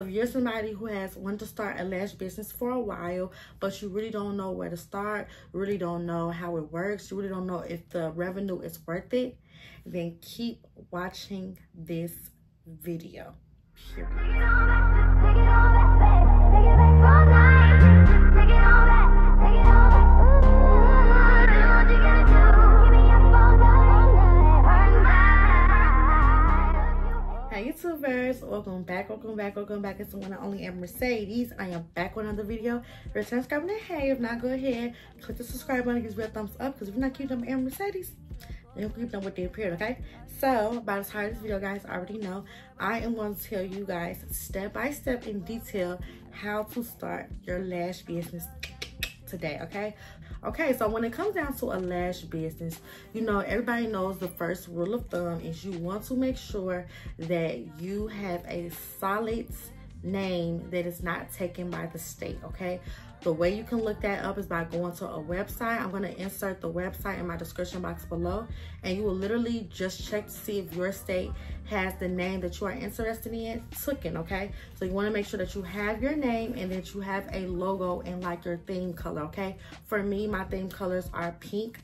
If you're somebody who has wanted to start a lash business for a while, but you really don't know where to start, really don't know how it works, you really don't know if the revenue is worth it, then keep watching this video. YouTubers, welcome back, welcome back, welcome back. It's the one and only Amber Mercedes. I am back with another video. Return subscribing to hey, if not, go ahead, click the subscribe button, give me a thumbs up, because if you're not keeping them Amber Mercedes, you'll keep them with the period okay? So, by the time this video, guys, already know, I am going to tell you guys step by step in detail how to start your lash business today, okay? Okay, so when it comes down to a lash business, you know, everybody knows the first rule of thumb is you want to make sure that you have a solid name that is not taken by the state, okay? The way you can look that up is by going to a website. I'm going to insert the website in my description box below. And you will literally just check to see if your state has the name that you are interested in taken, okay? So you want to make sure that you have your name and that you have a logo and like your theme color, okay? For me, my theme colors are pink,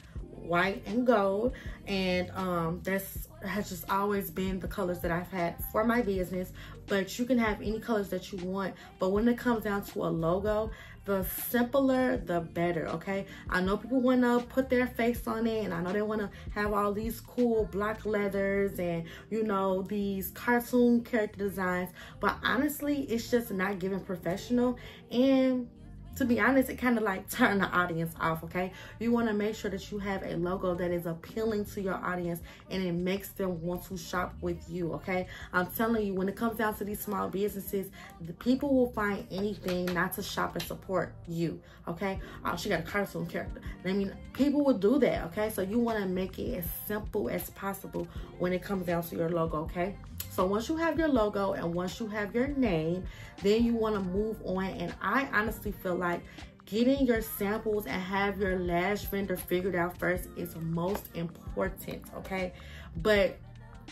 white and gold and um that's has just always been the colors that I've had for my business but you can have any colors that you want but when it comes down to a logo the simpler the better okay? I know people want to put their face on it and I know they want to have all these cool black leathers and you know these cartoon character designs but honestly it's just not giving professional and to be honest, it kind of like turn the audience off, okay? You want to make sure that you have a logo that is appealing to your audience and it makes them want to shop with you, okay? I'm telling you, when it comes down to these small businesses, the people will find anything not to shop and support you, okay? Oh, she got a cartoon character. I mean, people will do that, okay? So you want to make it as simple as possible when it comes down to your logo, okay? So once you have your logo and once you have your name, then you want to move on. And I honestly feel like getting your samples and have your lash vendor figured out first is most important, okay? But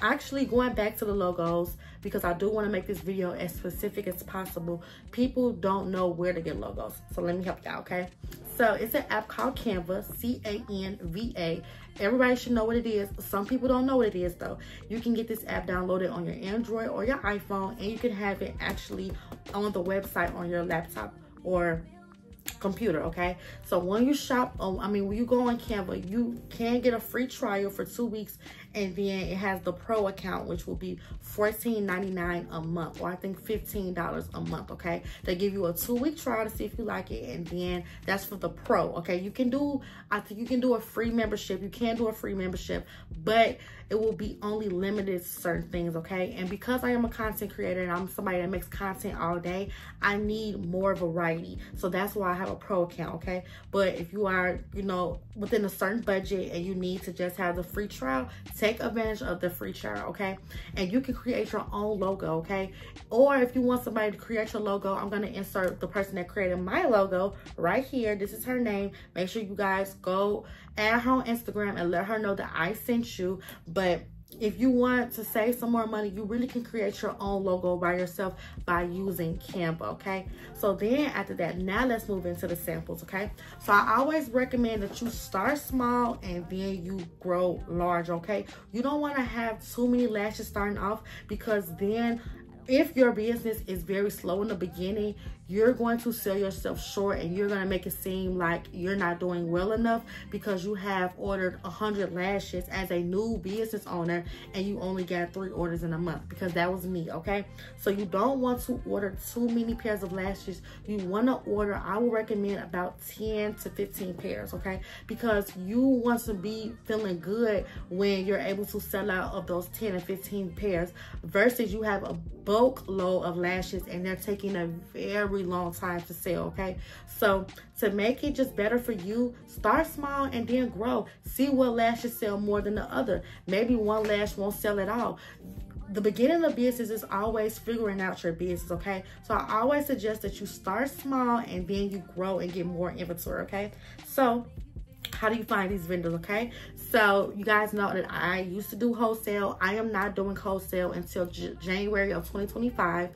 actually going back to the logos because I do want to make this video as specific as possible. People don't know where to get logos. So let me help you out, okay? So it's an app called Canva, C-A-N-V-A. Everybody should know what it is. Some people don't know what it is though. You can get this app downloaded on your Android or your iPhone and you can have it actually on the website on your laptop or computer okay? So when you shop oh, i mean when you go on canva you can get a free trial for two weeks and then it has the pro account which will be $14.99 a month or i think $15 a month okay? They give you a two-week trial to see if you like it and then that's for the pro okay? You can do i think you can do a free membership. You can do a free membership but it will be only limited to certain things okay and because i am a content creator and i'm somebody that makes content all day i need more variety so that's why i have a pro account okay but if you are you know within a certain budget and you need to just have the free trial take advantage of the free trial, okay? And you can create your own logo, okay? Or if you want somebody to create your logo, I'm gonna insert the person that created my logo right here. This is her name. Make sure you guys go add her on Instagram and let her know that I sent you. But if you want to save some more money, you really can create your own logo by yourself by using Canva, okay? So then after that, now let's move into the samples, okay? So I always recommend that you start small and then you grow large, okay? You don't want to have too many lashes starting off because then if your business is very slow in the beginning, you're going to sell yourself short and you're going to make it seem like you're not doing well enough because you have ordered 100 lashes as a new business owner and you only got three orders in a month because that was me, okay? So you don't want to order too many pairs of lashes. You want to order, I would recommend about 10 to 15 pairs, okay? Because you want to be feeling good when you're able to sell out of those 10 and 15 pairs versus you have a bulk load of lashes and they're taking a very long time to sell, okay? So to make it just better for you, start small and then grow. See what lashes sell more than the other. Maybe one lash won't sell at all the beginning of business is always figuring out your business, okay? So I always suggest that you start small and then you grow and get more inventory, okay? So how do you find these vendors, okay? So you guys know that I used to do wholesale. I am not doing wholesale until J January of 2025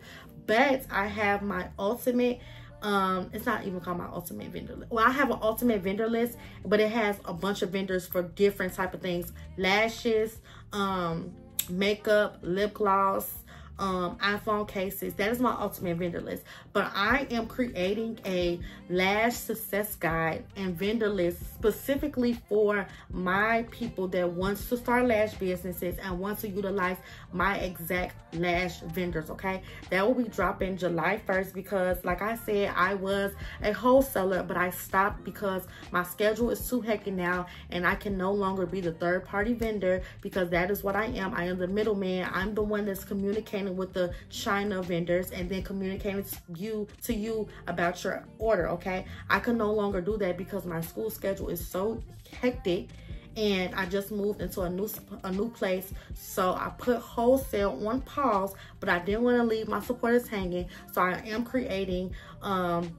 but I have my ultimate um it's not even called my ultimate vendor list well i have an ultimate vendor list but it has a bunch of vendors for different type of things. Lashes um makeup lip gloss um, iPhone cases. That is my ultimate vendor list. But I am creating a lash success guide and vendor list specifically for my people that wants to start lash businesses and wants to utilize my exact lash vendors, okay? That will be dropping July 1st because like I said, I was a wholesaler, but I stopped because my schedule is too hectic now and I can no longer be the third party vendor because that is what I am. I am the middleman. I'm the one that's communicating with the China vendors and then communicating to you to you about your order, okay? I can no longer do that because my school schedule is so hectic and I just moved into a new a new place. So I put wholesale on pause, but I didn't want to leave my supporters hanging. So I am creating um,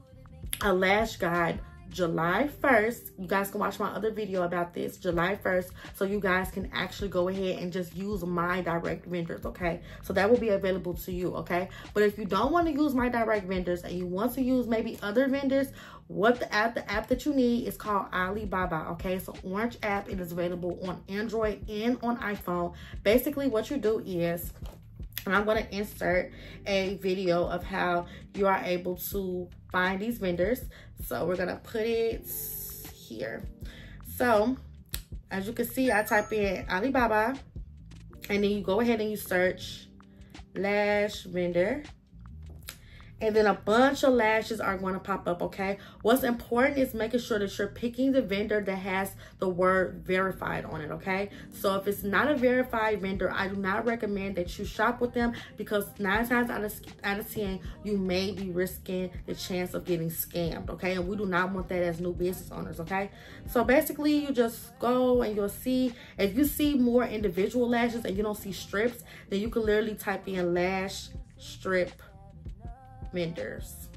a lash guide July 1st. You guys can watch my other video about this, July 1st, so you guys can actually go ahead and just use my direct vendors, okay? So that will be available to you, okay? But if you don't want to use my direct vendors and you want to use maybe other vendors, what the app, the app that you need is called Alibaba, okay? So Orange app, it is available on Android and on iPhone. Basically what you do is, and I'm going to insert a video of how you are able to find these vendors. So we're gonna put it here. So as you can see, I type in Alibaba and then you go ahead and you search lash vendor and then a bunch of lashes are going to pop up okay? What's important is making sure that you're picking the vendor that has the word verified on it okay? So if it's not a verified vendor i do not recommend that you shop with them because nine times out of out of ten you may be risking the chance of getting scammed okay? And we do not want that as new business owners okay? So basically you just go and you'll see if you see more individual lashes and you don't see strips then you can literally type in lash strip vendors.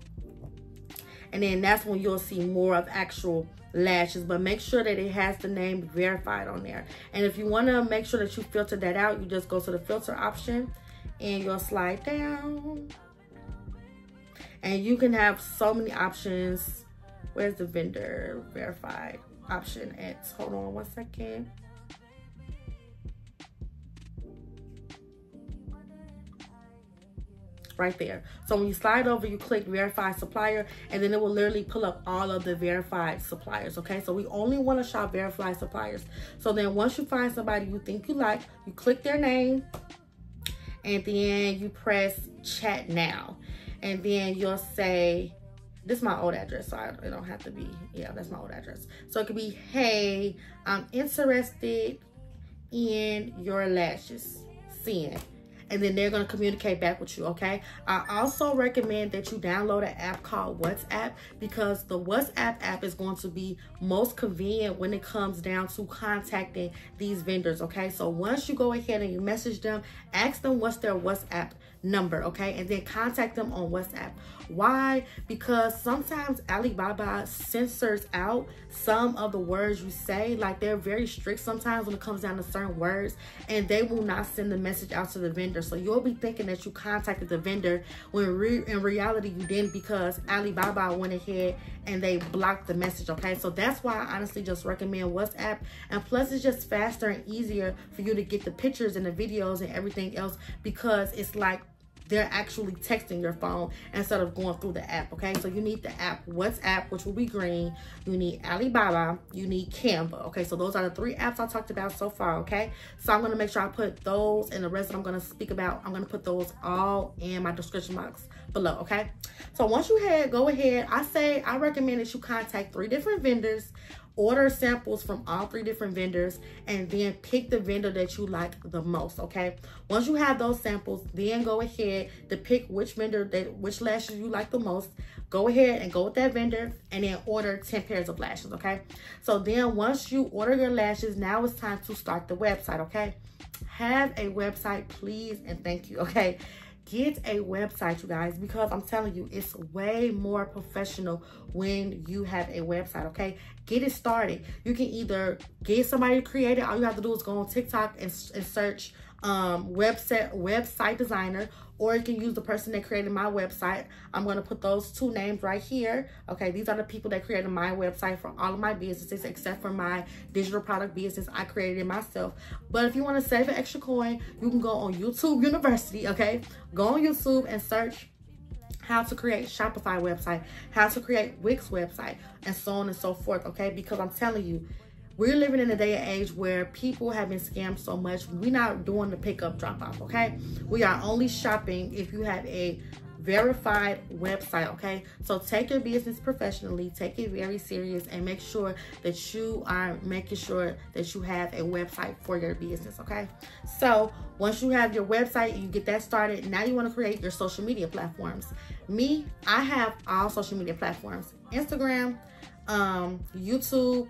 And then that's when you'll see more of actual lashes but make sure that it has the name verified on there. And if you want to make sure that you filter that out you just go to the filter option and you'll slide down. And you can have so many options. Where's the vendor verified option at? Hold on one second right there. So when you slide over, you click verify supplier and then it will literally pull up all of the verified suppliers, okay? So we only want to shop verified suppliers. So then once you find somebody you think you like, you click their name and then you press chat now. And then you'll say, this is my old address, so I, it don't have to be, yeah, that's my old address. So it could be, hey, I'm interested in your lashes. Seeing and then they're going to communicate back with you, okay? I also recommend that you download an app called WhatsApp because the WhatsApp app is going to be most convenient when it comes down to contacting these vendors, okay? So once you go ahead and you message them, ask them what's their WhatsApp number, okay? And then contact them on WhatsApp. Why? Because sometimes Alibaba censors out some of the words you say. Like they're very strict sometimes when it comes down to certain words and they will not send the message out to the vendor. So you'll be thinking that you contacted the vendor when re in reality you didn't because Alibaba went ahead and they blocked the message, okay? So that's why I honestly just recommend WhatsApp. And plus it's just faster and easier for you to get the pictures and the videos and everything else because it's like they're actually texting your phone instead of going through the app, okay? So you need the app WhatsApp, which will be green. You need Alibaba. You need Canva, okay? So those are the three apps I talked about so far, okay? So I'm going to make sure I put those and the rest that I'm going to speak about, I'm going to put those all in my description box below, okay? So once you head, go ahead. I say, I recommend that you contact three different vendors order samples from all three different vendors and then pick the vendor that you like the most okay? Once you have those samples then go ahead to pick which vendor that which lashes you like the most. Go ahead and go with that vendor and then order 10 pairs of lashes okay? So then once you order your lashes now it's time to start the website okay? Have a website please and thank you okay get a website you guys because i'm telling you it's way more professional when you have a website okay? Get it started. You can either get somebody to create it. All you have to do is go on tiktok and, and search um, website website designer, or you can use the person that created my website. I'm going to put those two names right here. Okay, these are the people that created my website for all of my businesses except for my digital product business. I created myself. But if you want to save an extra coin, you can go on YouTube University, okay? Go on YouTube and search how to create Shopify website, how to create Wix website, and so on and so forth, okay? Because I'm telling you, we're living in a day and age where people have been scammed so much. We're not doing the pickup drop off, okay? We are only shopping if you have a verified website okay so take your business professionally take it very serious and make sure that you are making sure that you have a website for your business okay so once you have your website you get that started now you want to create your social media platforms me i have all social media platforms instagram um youtube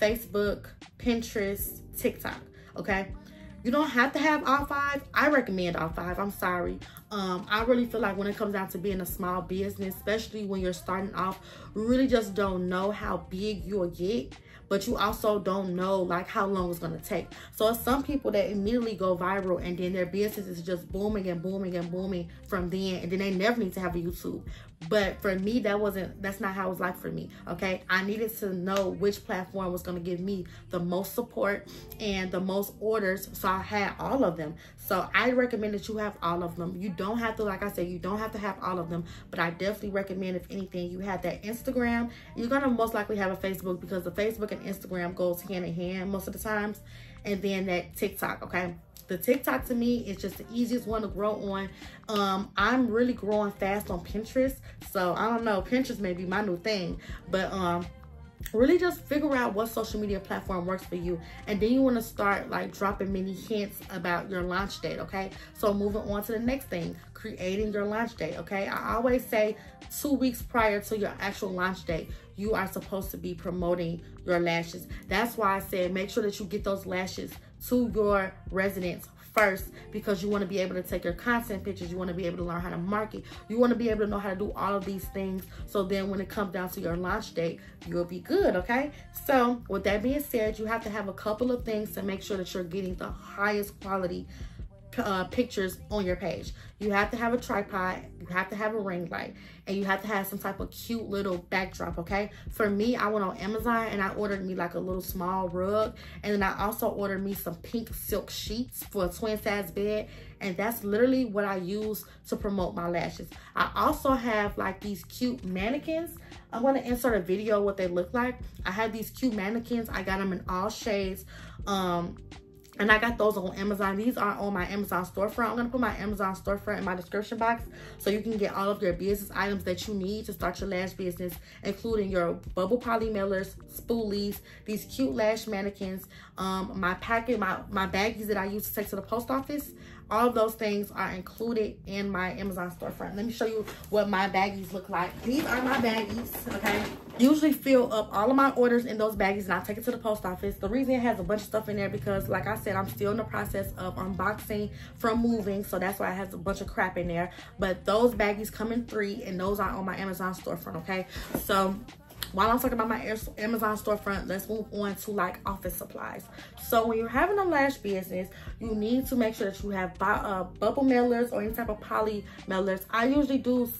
facebook pinterest tiktok okay you don't have to have all five. I recommend all five. I'm sorry. Um, I really feel like when it comes down to being a small business, especially when you're starting off, really just don't know how big you'll get but you also don't know like how long it's going to take. So some people that immediately go viral and then their business is just booming and booming and booming from then and then they never need to have a YouTube. But for me, that wasn't, that's not how it was like for me, okay? I needed to know which platform was gonna give me the most support and the most orders, so I had all of them. So I recommend that you have all of them. You don't have to, like I said, you don't have to have all of them, but I definitely recommend, if anything, you have that Instagram. You're gonna most likely have a Facebook because the Facebook and Instagram goes hand in hand most of the times. And then that TikTok, okay? The TikTok to me is just the easiest one to grow on. Um, I'm really growing fast on Pinterest. So I don't know, Pinterest may be my new thing. But um, really just figure out what social media platform works for you and then you want to start like dropping many hints about your launch date okay? So moving on to the next thing creating your launch date okay? I always say two weeks prior to your actual launch date you are supposed to be promoting your lashes. That's why i said make sure that you get those lashes to your residence first because you want to be able to take your content pictures. You want to be able to learn how to market. You want to be able to know how to do all of these things. So then when it comes down to your launch date you'll be good okay? So with that being said you have to have a couple of things to make sure that you're getting the highest quality uh, pictures on your page. You have to have a tripod, you have to have a ring light, and you have to have some type of cute little backdrop, okay? For me, I went on Amazon and I ordered me like a little small rug, and then I also ordered me some pink silk sheets for a twin size bed, and that's literally what I use to promote my lashes. I also have like these cute mannequins. I'm gonna insert a video what they look like. I have these cute mannequins. I got them in all shades. Um, and I got those on Amazon. These are on my Amazon storefront. I'm going to put my Amazon storefront in my description box so you can get all of your business items that you need to start your lash business, including your bubble poly mailers, spoolies, these cute lash mannequins, um, my packet, my, my baggies that I use to take to the post office. All of those things are included in my Amazon storefront. Let me show you what my baggies look like. These are my baggies, okay? Usually fill up all of my orders in those baggies and I take it to the post office. The reason it has a bunch of stuff in there because like I said, I'm still in the process of unboxing from moving. So that's why it has a bunch of crap in there. But those baggies come in three and those are on my Amazon storefront, okay? So while I'm talking about my Amazon storefront, let's move on to like office supplies. So when you're having a lash business, you need to make sure that you have uh, bubble mailers or any type of poly mailers. I usually do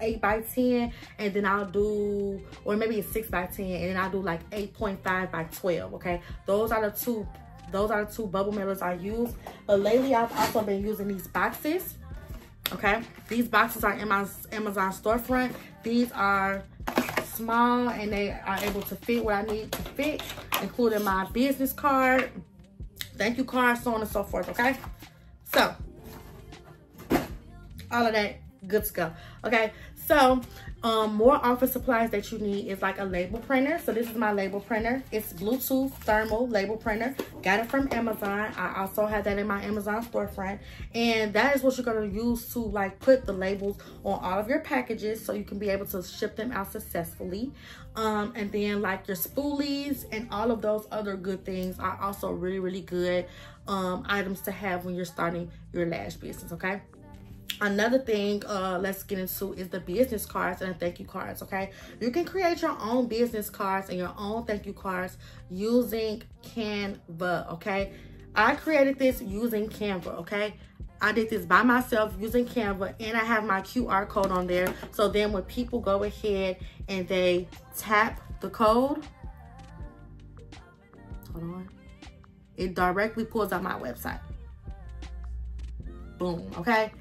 8 by 10 and then I'll do, or maybe it's 6 by 10 and then I'll do like 8.5 by 12, okay? Those are the two, those are the two bubble mailers I use. But lately I've also been using these boxes, okay? These boxes are in my Amazon storefront. These are small and they are able to fit what I need to fit, including my business card, thank you card, so on and so forth, okay? So, all of that good to go, okay? So, um, more office supplies that you need is like a label printer. So this is my label printer. It's Bluetooth thermal label printer. Got it from Amazon. I also have that in my Amazon storefront. And that is what you're going to use to like put the labels on all of your packages so you can be able to ship them out successfully. Um, and then like your spoolies and all of those other good things are also really, really good um, items to have when you're starting your lash business, okay? Another thing uh let's get into is the business cards and the thank you cards okay you can create your own business cards and your own thank you cards using canva okay I created this using Canva, okay? I did this by myself using Canva and I have my QR code on there. So then when people go ahead and they tap the code, hold on, it directly pulls out my website. Boom, okay?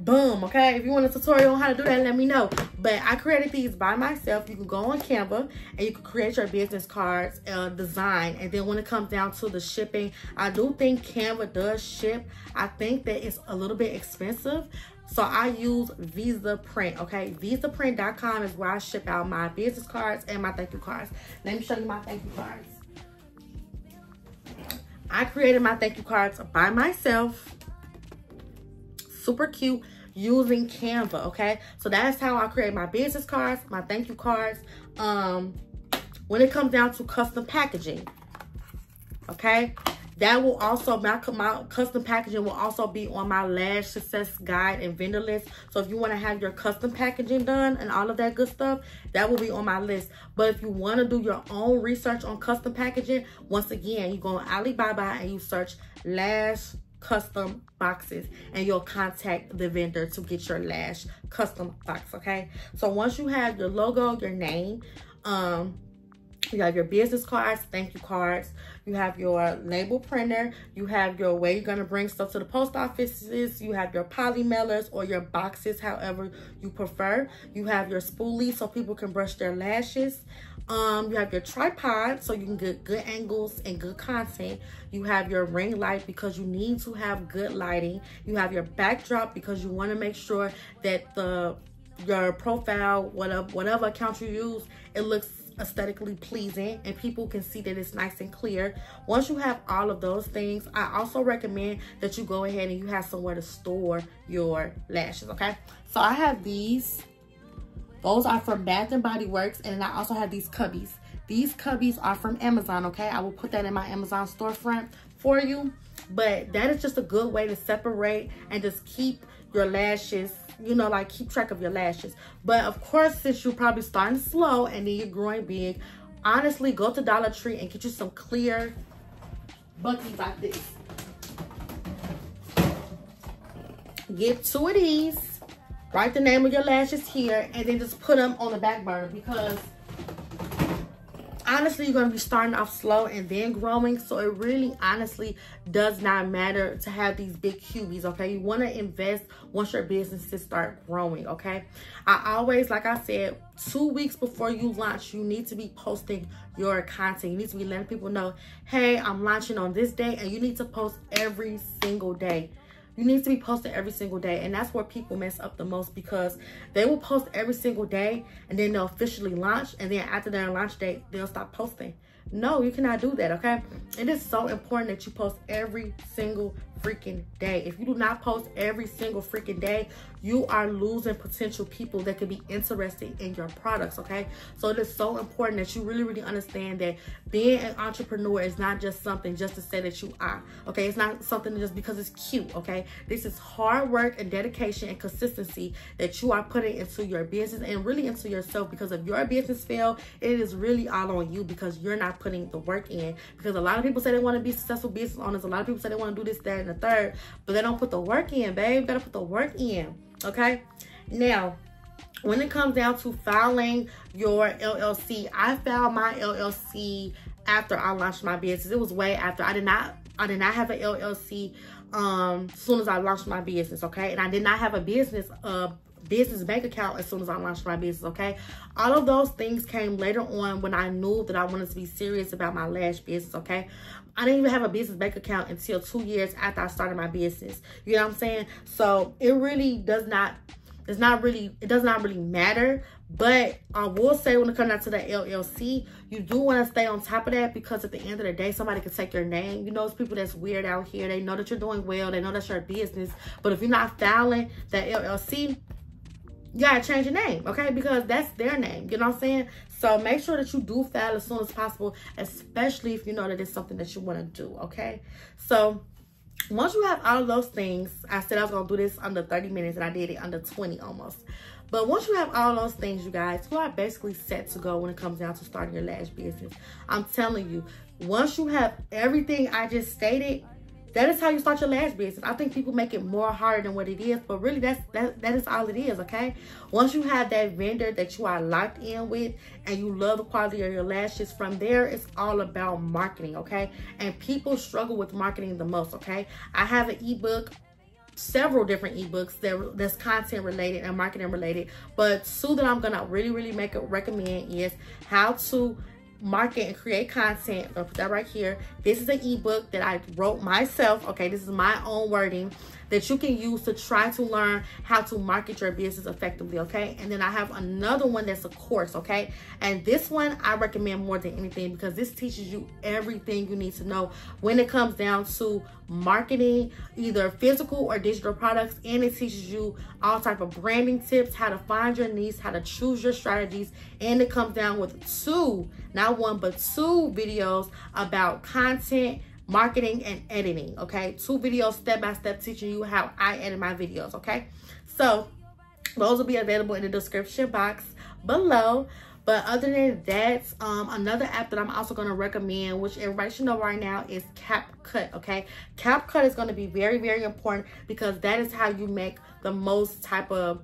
Boom okay? If you want a tutorial on how to do that let me know. But i created these by myself. You can go on canva and you can create your business cards uh, design. And then when it comes down to the shipping i do think canva does ship. I think that it's a little bit expensive. So I use Vistaprint, okay? Vistaprint.com is where I ship out my business cards and my thank you cards. Let me show you my thank you cards. I created my thank you cards by myself super cute using Canva, okay? So that's how I create my business cards, my thank you cards. Um, when it comes down to custom packaging, okay? That will also, my, my custom packaging will also be on my Lash Success Guide and vendor list. So if you want to have your custom packaging done and all of that good stuff, that will be on my list. But if you want to do your own research on custom packaging, once again, you go on Alibaba and you search Lash custom boxes and you'll contact the vendor to get your lash custom box okay? So once you have your logo your name um you have your business cards thank you cards you have your label printer you have your way you're going to bring stuff to the post offices you have your poly mailers or your boxes however you prefer you have your spoolie so people can brush their lashes um, you have your tripod so you can get good angles and good content. You have your ring light because you need to have good lighting. You have your backdrop because you want to make sure that the your profile, whatever whatever account you use, it looks aesthetically pleasing and people can see that it's nice and clear. Once you have all of those things, I also recommend that you go ahead and you have somewhere to store your lashes, okay? So I have these those are from Bath Body Works. And I also have these cubbies. These cubbies are from Amazon, okay? I will put that in my Amazon storefront for you. But that is just a good way to separate and just keep your lashes, you know, like keep track of your lashes. But of course, since you're probably starting slow and then you're growing big, honestly, go to Dollar Tree and get you some clear buckies like this. Get two of these write the name of your lashes here and then just put them on the back burner because honestly you're going to be starting off slow and then growing. So it really honestly does not matter to have these big cubies okay? You want to invest once your businesses start growing okay? I always like i said two weeks before you launch you need to be posting your content. You need to be letting people know hey i'm launching on this day and you need to post every single day you need to be posting every single day. And that's where people mess up the most because they will post every single day and then they'll officially launch. And then after their launch date, they'll stop posting. No, you cannot do that, okay? It is so important that you post every single freaking day. If you do not post every single freaking day, you are losing potential people that could be interested in your products, okay? So it is so important that you really, really understand that being an entrepreneur is not just something just to say that you are, okay? It's not something just because it's cute, okay? This is hard work and dedication and consistency that you are putting into your business and really into yourself because if your business fail, it is really all on you because you're not putting the work in. Because a lot of people say they want to be successful business owners. A lot of people say they want to do this, that, and the third, but they don't put the work in, babe. Gotta put the work in okay? Now when it comes down to filing your llc i filed my llc after i launched my business. It was way after. I did not i did not have an llc um soon as i launched my business okay? And i did not have a business uh business bank account as soon as I launched my business, okay? All of those things came later on when I knew that I wanted to be serious about my lash business, okay? I didn't even have a business bank account until two years after I started my business. You know what I'm saying? So it really does not, it's not really, it does not really matter. But I will say when it comes down to the LLC, you do want to stay on top of that because at the end of the day, somebody can take your name. You know, it's people that's weird out here. They know that you're doing well. They know that's your business. But if you're not filing that LLC, you gotta change your name, okay? Because that's their name, you know what I'm saying? So make sure that you do file as soon as possible, especially if you know that it's something that you want to do, okay? So once you have all those things, I said I was to do this under 30 minutes and I did it under 20 almost. But once you have all those things, you guys, you are basically set to go when it comes down to starting your lash business. I'm telling you, once you have everything I just stated, that is how you start your lash business. I think people make it more harder than what it is, but really that's that that is all it is, okay? Once you have that vendor that you are locked in with and you love the quality of your lashes, from there it's all about marketing, okay? And people struggle with marketing the most, okay? I have an ebook several different ebooks that that's content related and marketing related but two that i'm gonna really really make a recommend is how to market and create content. I'll put that right here. This is an ebook that I wrote myself. Okay, this is my own wording that you can use to try to learn how to market your business effectively, okay? And then I have another one that's a course, okay? And this one I recommend more than anything because this teaches you everything you need to know when it comes down to marketing, either physical or digital products, and it teaches you all type of branding tips, how to find your niche, how to choose your strategies, and it comes down with two, not one, but two videos about content marketing and editing, okay? Two videos step-by-step -step teaching you how I edit my videos, okay? So those will be available in the description box below. But other than that, um, another app that I'm also going to recommend, which everybody should know right now, is CapCut, okay? CapCut is going to be very, very important because that is how you make the most type of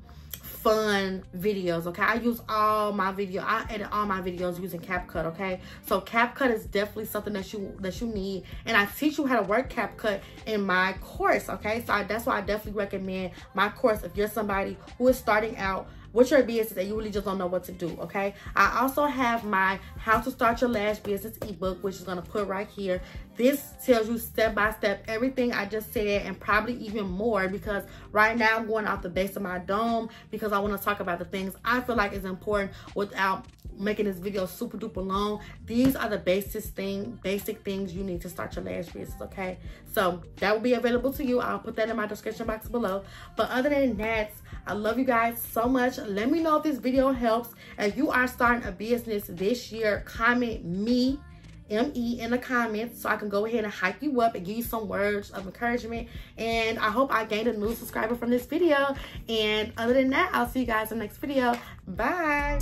fun videos okay i use all my video i edit all my videos using capcut okay so capcut is definitely something that you that you need and i teach you how to work capcut in my course okay so I, that's why i definitely recommend my course if you're somebody who is starting out with your business that you really just don't know what to do, okay? I also have my How to Start Your Lash Business ebook, which is to put right here. This tells you step by step everything I just said and probably even more because right now I'm going off the base of my dome because I want to talk about the things I feel like is important without making this video super duper long. These are the basic thing basic things you need to start your lash business okay? So that will be available to you. I'll put that in my description box below. But other than that i love you guys so much. Let me know if this video helps. If you are starting a business this year comment me ME in the comments so I can go ahead and hype you up and give you some words of encouragement. And I hope I gained a new subscriber from this video. And other than that, I'll see you guys in the next video. Bye.